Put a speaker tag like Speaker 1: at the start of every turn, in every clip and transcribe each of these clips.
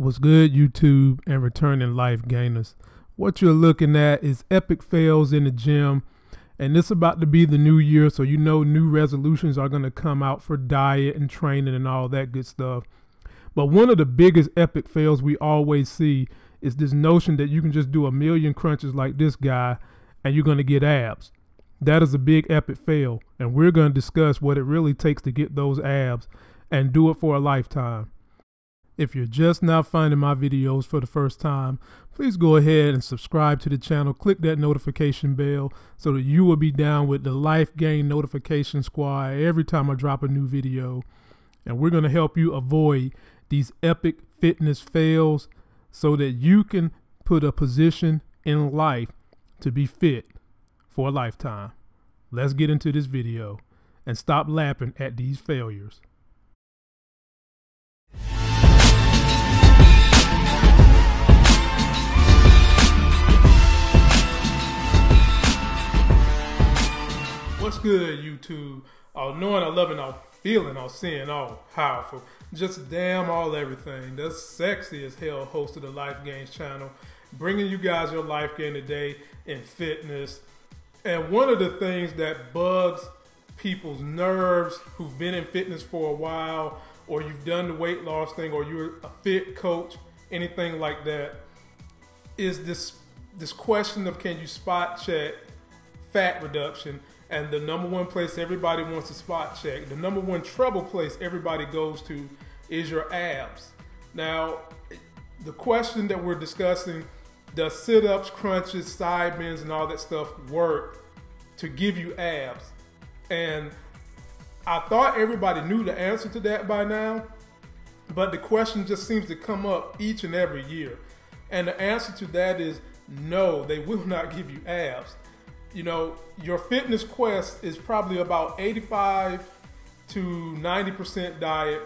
Speaker 1: What's good, YouTube and returning life gainers? What you're looking at is epic fails in the gym, and it's about to be the new year, so you know new resolutions are going to come out for diet and training and all that good stuff. But one of the biggest epic fails we always see is this notion that you can just do a million crunches like this guy and you're going to get abs. That is a big epic fail, and we're going to discuss what it really takes to get those abs and do it for a lifetime. If you're just now finding my videos for the first time, please go ahead and subscribe to the channel. Click that notification bell so that you will be down with the Life Gain Notification Squad every time I drop a new video. And we're going to help you avoid these epic fitness fails so that you can put a position in life to be fit for a lifetime. Let's get into this video and stop laughing at these failures. Good, YouTube? All knowing, all loving, all feeling, all seeing, all powerful. Just damn all everything. That's sexy as hell host of the Life Gains channel. Bringing you guys your life gain today in fitness. And one of the things that bugs people's nerves who've been in fitness for a while, or you've done the weight loss thing, or you're a fit coach, anything like that, is this this question of can you spot check fat reduction and the number one place everybody wants to spot check, the number one trouble place everybody goes to is your abs. Now, the question that we're discussing does sit ups, crunches, side bends, and all that stuff work to give you abs? And I thought everybody knew the answer to that by now, but the question just seems to come up each and every year. And the answer to that is no, they will not give you abs you know, your fitness quest is probably about 85 to 90% diet,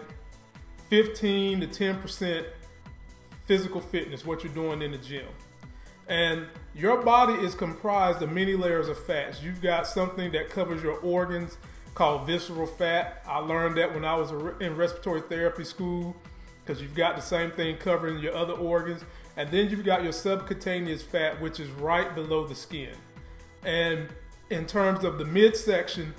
Speaker 1: 15 to 10% physical fitness, what you're doing in the gym. And your body is comprised of many layers of fats. You've got something that covers your organs called visceral fat. I learned that when I was in respiratory therapy school because you've got the same thing covering your other organs. And then you've got your subcutaneous fat, which is right below the skin. And in terms of the midsection,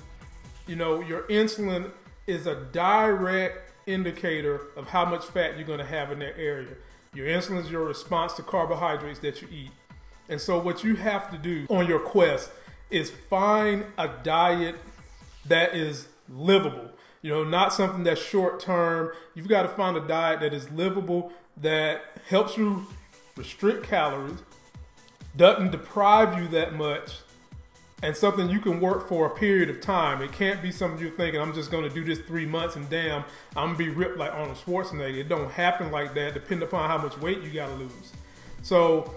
Speaker 1: you know, your insulin is a direct indicator of how much fat you're going to have in that area. Your insulin is your response to carbohydrates that you eat. And so, what you have to do on your quest is find a diet that is livable. You know, not something that's short term. You've got to find a diet that is livable, that helps you restrict calories, doesn't deprive you that much, and something you can work for a period of time. It can't be something you're thinking, I'm just going to do this three months and damn, I'm going to be ripped like Arnold Schwarzenegger. It don't happen like that, depending upon how much weight you got to lose. So,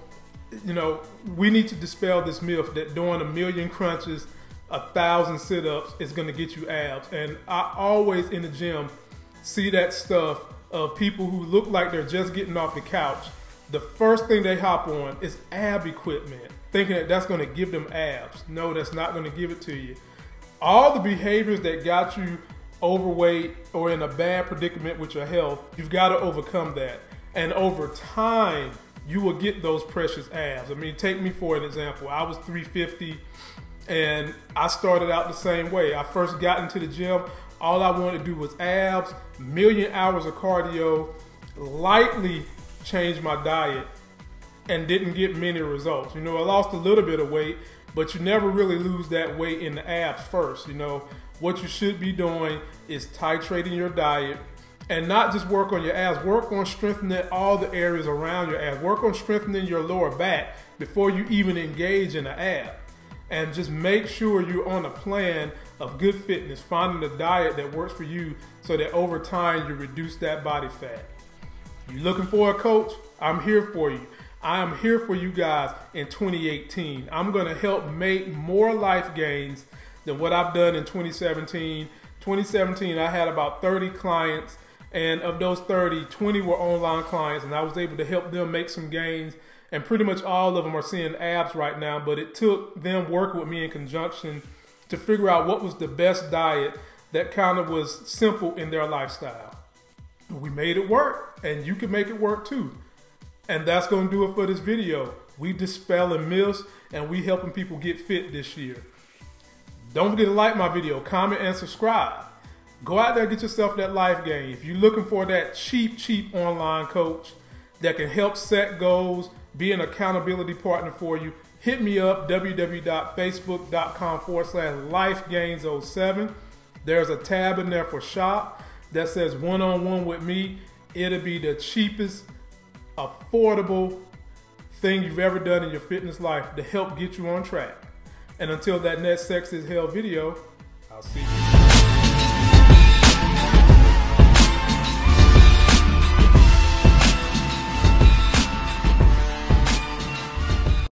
Speaker 1: you know, we need to dispel this myth that doing a million crunches, a thousand sit-ups is going to get you abs. And I always in the gym see that stuff of people who look like they're just getting off the couch. The first thing they hop on is ab equipment thinking that that's going to give them abs. No, that's not going to give it to you. All the behaviors that got you overweight or in a bad predicament with your health, you've got to overcome that. And over time, you will get those precious abs. I mean, take me for an example. I was 350 and I started out the same way. I first got into the gym. All I wanted to do was abs, million hours of cardio, lightly change my diet, and didn't get many results. You know, I lost a little bit of weight, but you never really lose that weight in the abs first. You know, what you should be doing is titrating your diet and not just work on your abs, work on strengthening all the areas around your abs. Work on strengthening your lower back before you even engage in the ab. And just make sure you're on a plan of good fitness, finding a diet that works for you so that over time you reduce that body fat. You looking for a coach? I'm here for you. I am here for you guys in 2018. I'm going to help make more life gains than what I've done in 2017. 2017, I had about 30 clients, and of those 30, 20 were online clients, and I was able to help them make some gains. And pretty much all of them are seeing abs right now, but it took them working with me in conjunction to figure out what was the best diet that kind of was simple in their lifestyle. we made it work, and you can make it work too. And that's going to do it for this video. We dispelling myths, and we helping people get fit this year. Don't forget to like my video, comment, and subscribe. Go out there and get yourself that life game. If you're looking for that cheap, cheap online coach that can help set goals, be an accountability partner for you, hit me up, www.facebook.com forward slash lifegains07. There's a tab in there for shop that says one on one with me. It'll be the cheapest, affordable thing you've ever done in your fitness life to help get you on track. And until that next Sex is Hell video, I'll see you.